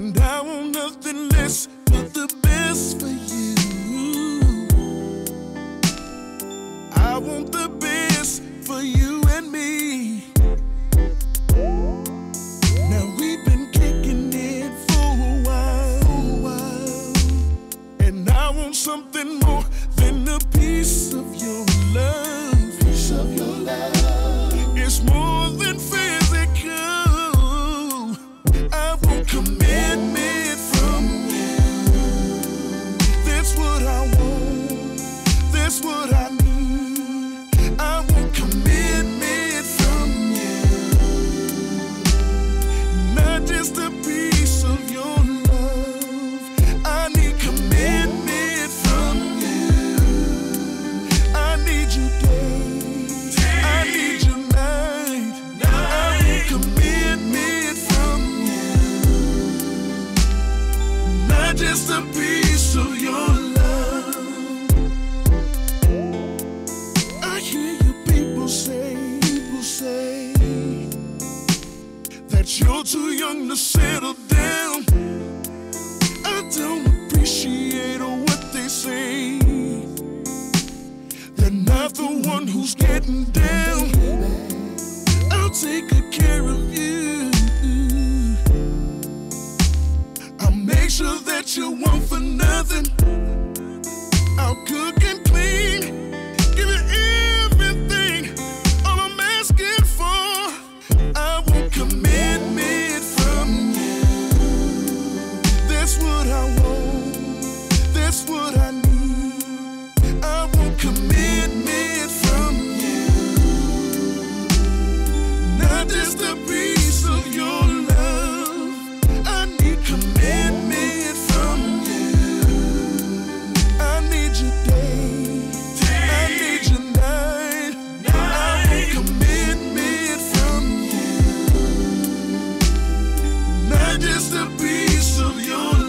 And I want nothing less but the best for you. I want the best for you and me. Just a piece of your love. I hear you people say, people say that you're too young to settle down. you want for nothing. I'll cook and clean, give you everything. All I'm asking for, I want commitment from you. That's what I want. That's what I need. I want commitment from you, not just a. just a piece of your